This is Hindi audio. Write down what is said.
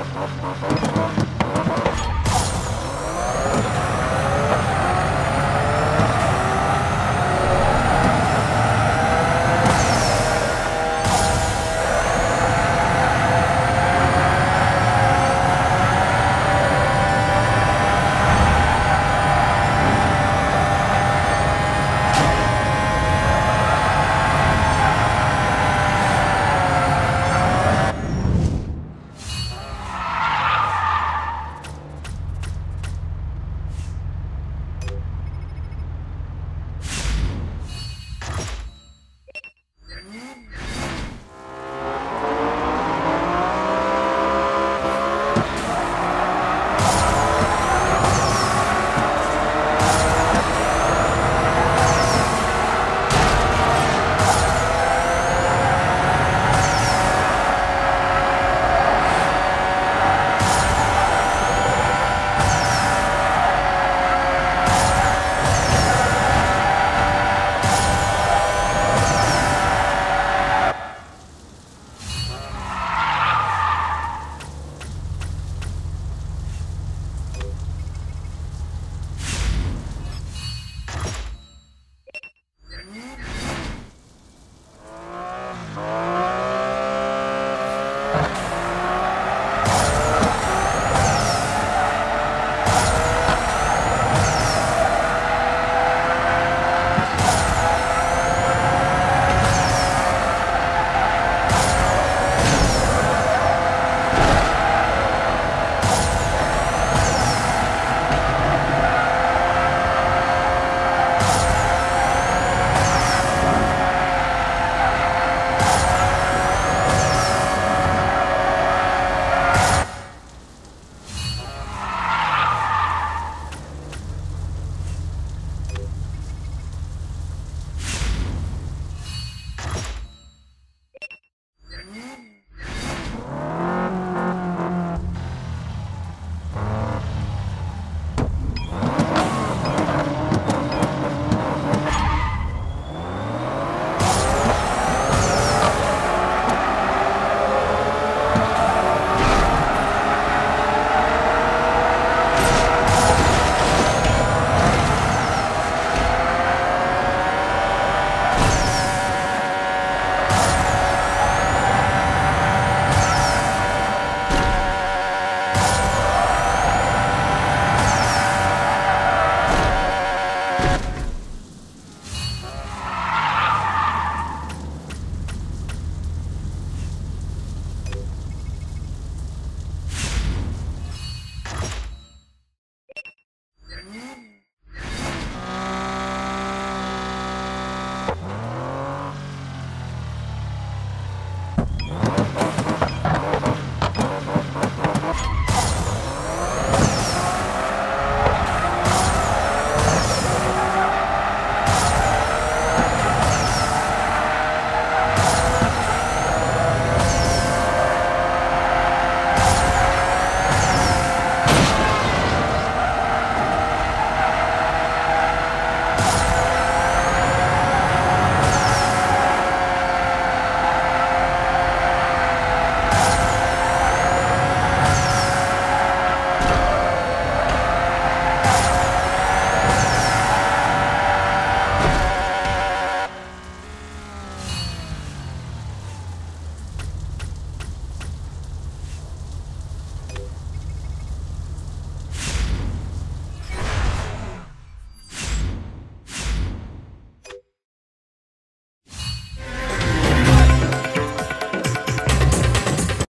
Ha ha ha ha!